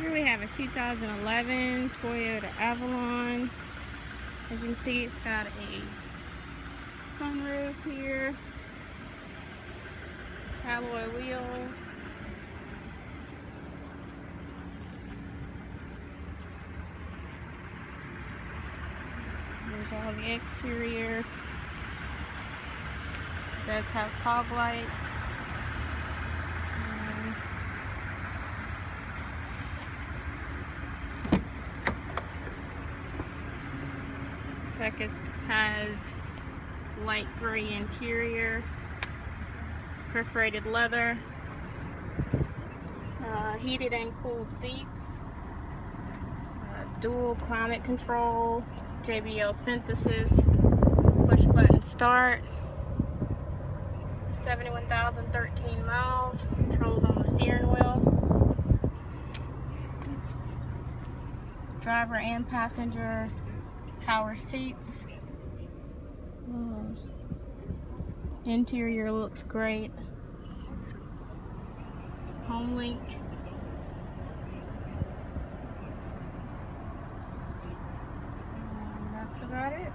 Here we have a 2011 Toyota Avalon. As you can see, it's got a sunroof here, alloy wheels. There's all the exterior. It does have fog lights. Second has light gray interior, perforated leather, uh, heated and cooled seats, uh, dual climate control, JBL synthesis, push button start, 71,013 miles, controls on the steering wheel, driver and passenger power seats. Mm. Interior looks great. Home link. And that's about it.